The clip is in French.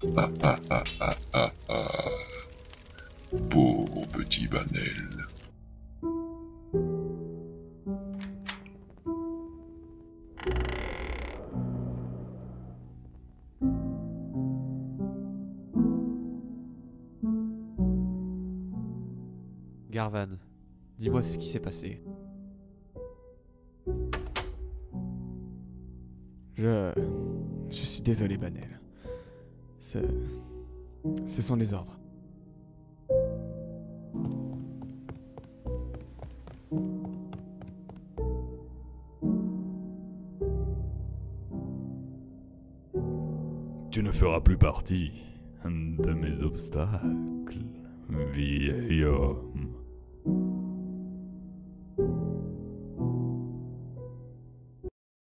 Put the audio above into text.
Ah ah ah ah ah ah. Pauvre petit Banel. Garvan, dis-moi ce qui s'est passé. Je. Je suis désolé, Banel. Ce. Sont les ordres. Tu ne feras plus partie de mes obstacles, vieil homme.